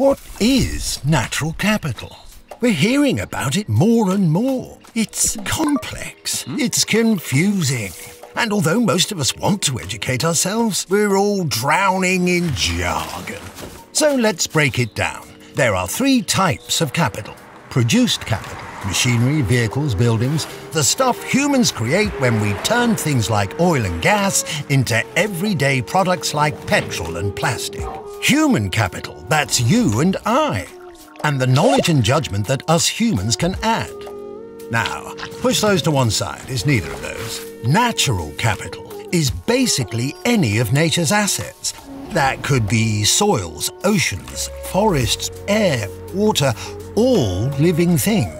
What is natural capital? We're hearing about it more and more. It's complex. It's confusing. And although most of us want to educate ourselves, we're all drowning in jargon. So let's break it down. There are three types of capital. Produced capital, machinery, vehicles, buildings, the stuff humans create when we turn things like oil and gas into everyday products like petrol and plastic. Human capital, that's you and I and the knowledge and judgment that us humans can add. Now, push those to one side, it's neither of those. Natural capital is basically any of nature's assets. That could be soils, oceans, forests, air, water, all living things.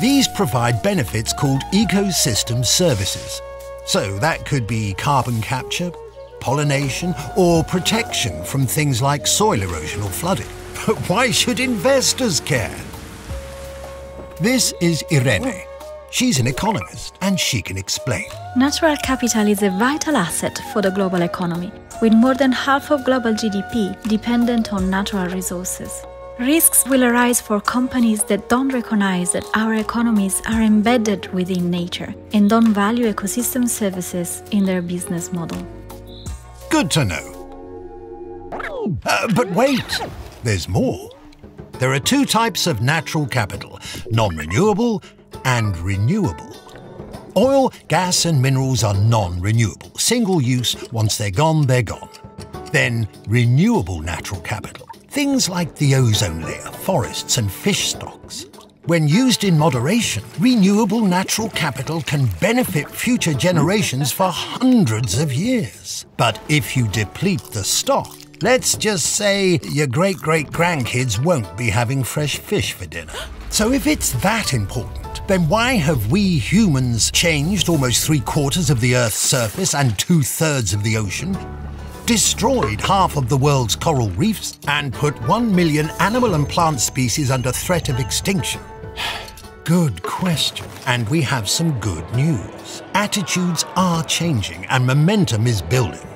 These provide benefits called ecosystem services. So that could be carbon capture, pollination, or protection from things like soil erosion or flooding. But why should investors care? This is Irene. She's an economist and she can explain. Natural capital is a vital asset for the global economy, with more than half of global GDP dependent on natural resources. Risks will arise for companies that don't recognize that our economies are embedded within nature and don't value ecosystem services in their business model. Good to know. Uh, but wait, there's more. There are two types of natural capital non renewable and renewable. Oil, gas, and minerals are non renewable, single use, once they're gone, they're gone. Then, renewable natural capital, things like the ozone layer, forests, and fish stocks. When used in moderation, renewable natural capital can benefit future generations for hundreds of years. But if you deplete the stock, let's just say your great great grandkids won't be having fresh fish for dinner. So if it's that important, then why have we humans changed almost three quarters of the Earth's surface and two thirds of the ocean? Destroyed half of the world's coral reefs and put one million animal and plant species under threat of extinction? Good question. And we have some good news. Attitudes are changing and momentum is building.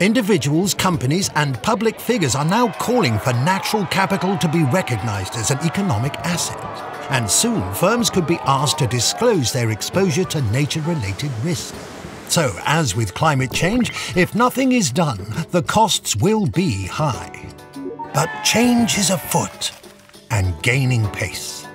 Individuals, companies, and public figures are now calling for natural capital to be recognized as an economic asset. And soon, firms could be asked to disclose their exposure to nature related risks. So, as with climate change, if nothing is done, the costs will be high. But change is afoot and gaining pace.